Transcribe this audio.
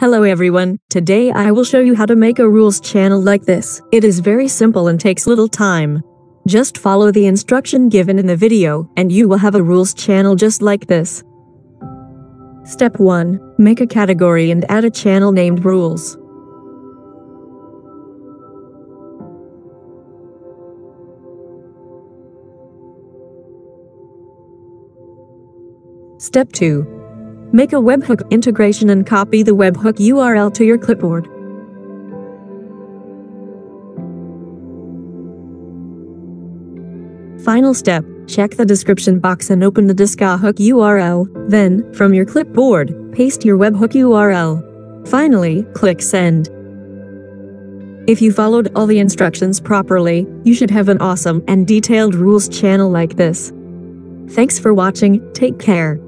Hello everyone, today I will show you how to make a rules channel like this. It is very simple and takes little time. Just follow the instruction given in the video and you will have a rules channel just like this. Step 1. Make a category and add a channel named rules. Step 2. Make a webhook integration and copy the webhook URL to your clipboard. Final step, check the description box and open the Discohook URL. Then, from your clipboard, paste your webhook URL. Finally, click send. If you followed all the instructions properly, you should have an awesome and detailed rules channel like this. Thanks for watching, take care.